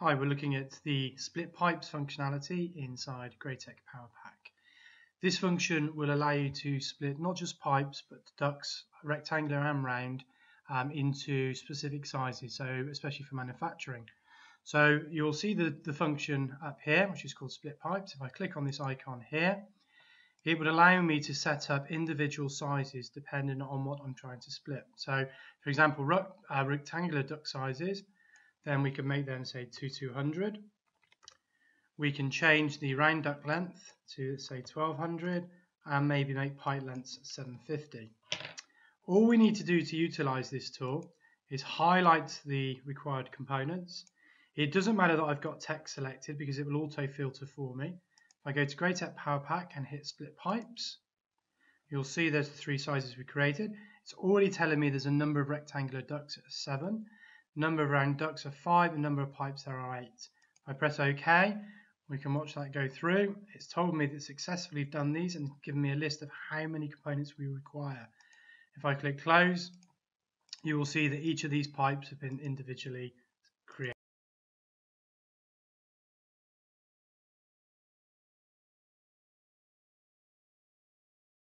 Hi, we're looking at the split pipes functionality inside Graitec Power Pack. This function will allow you to split not just pipes but ducts, rectangular and round, um, into specific sizes, so especially for manufacturing. So you'll see the, the function up here, which is called split pipes. If I click on this icon here, it would allow me to set up individual sizes depending on what I'm trying to split. So for example, uh, rectangular duct sizes, then we can make them say 2 200. We can change the round duct length to say 1200 and maybe make pipe lengths 750. All we need to do to utilize this tool is highlight the required components. It doesn't matter that I've got text selected because it will auto filter for me. If I go to Graitec Power Pack and hit split pipes, you'll see there's the three sizes we created. It's already telling me there's a number of rectangular ducts at 7 number of round ducts are 5, the number of pipes there are 8. If I press OK, we can watch that go through. It's told me that successfully done these and given me a list of how many components we require. If I click close, you will see that each of these pipes have been individually